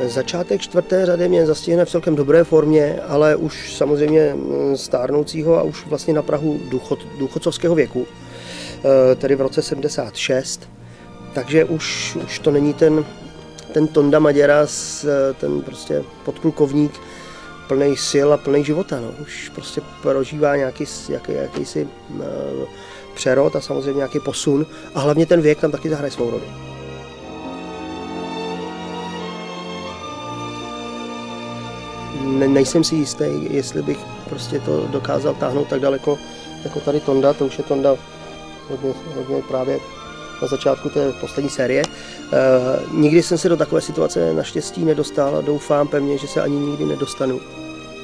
Začátek čtvrté řady mě zastihne v celkem dobré formě, ale už samozřejmě mm, stárnoucího a už vlastně na Prahu důchod, důchodcovského věku, eh, tedy v roce 76. Takže už, už to není ten, ten Tonda Maděras, ten prostě podplukovník, plný sil a plný života. No. Už prostě prožívá nějaký, jaký, jakýsi uh, přerod a samozřejmě nějaký posun a hlavně ten věk tam taky zahraje svou roli. Ne, nejsem si jistý, jestli bych prostě to dokázal táhnout tak daleko, jako tady Tonda, to už je Tonda hodně, hodně právě na začátku té poslední série. E, nikdy jsem se do takové situace naštěstí nedostal a doufám pevně, že se ani nikdy nedostanu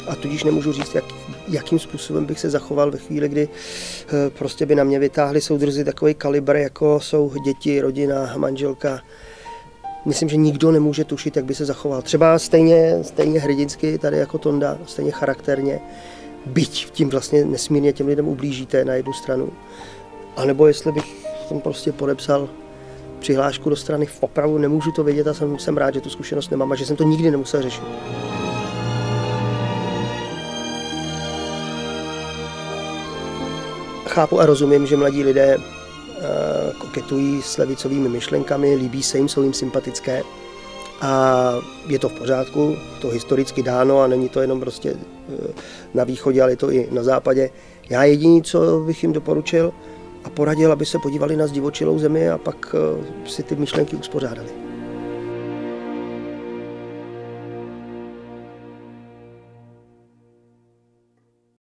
a tudíž nemůžu říct, jak, jakým způsobem bych se zachoval ve chvíli, kdy eh, prostě by na mě vytáhli soudruzi takový kalibr, jako jsou děti, rodina, manželka. Myslím, že nikdo nemůže tušit, jak by se zachoval. Třeba stejně, stejně hrdinsky tady jako Tonda, stejně charakterně, byť tím vlastně nesmírně těm lidem ublížíte na jednu stranu. A nebo jestli bych tam prostě podepsal přihlášku do strany, opravdu nemůžu to vědět a jsem, jsem rád, že tu zkušenost nemám a že jsem to nikdy nemusel řešit. chápu a rozumím, že mladí lidé eh, koketují s levicovými myšlenkami, líbí se jim, jsou jim sympatické a je to v pořádku, to historicky dáno a není to jenom prostě eh, na východě, ale je to i na západě. Já jediný, co bych jim doporučil a poradil, aby se podívali na zdivočilou zemi a pak eh, si ty myšlenky uspořádali.